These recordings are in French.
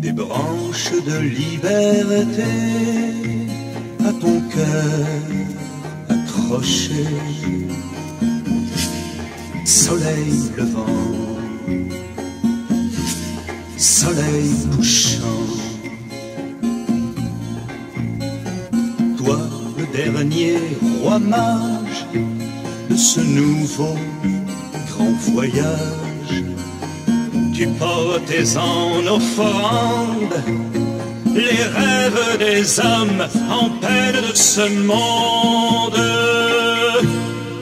des branches de liberté à ton cœur accroché. Soleil levant, soleil couchant. Toi, le dernier roi mage de ce nouveau grand voyage, tu portes en offrande les rêves des hommes en peine de ce monde.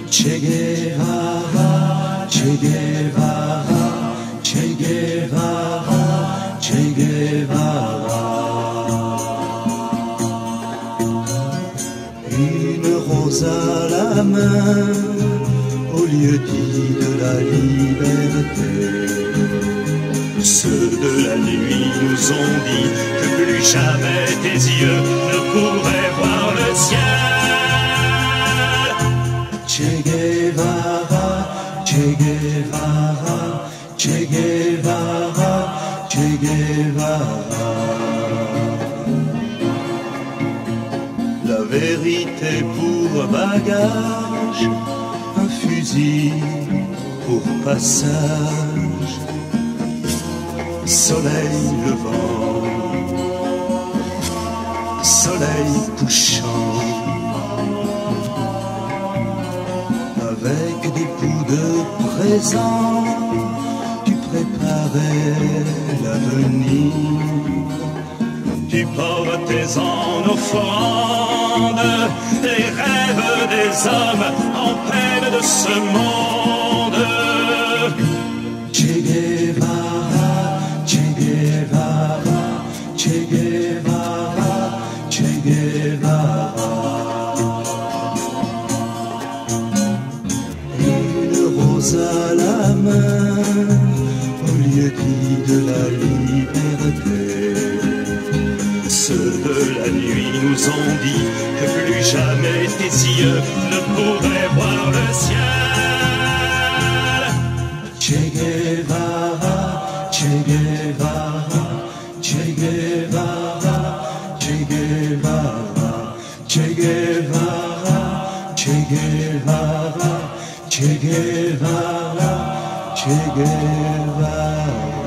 Che Guevara, Che Guevara. Une rose à la main, au lieu dit de la liberté. Ceux de la nuit nous ont dit que plus jamais tes yeux ne pourraient voir le ciel. Che Guevara, Che Guevara. La vérité pour bagage, un fusil pour passage soleil levant, soleil couchant, avec des coups de présent, tu préparais l'avenir. Tu portes en offrande les rêves des hommes en peine de ce monde. Che Guevara. Une rose à la main, au lieu dit de la liberté. Ceux de la nuit nous ont dit que plus jamais tes yeux ne pourraient voir le ciel. Che Guevara, Che Guevara, Che Guevara, Che Guevara, Che Guevara.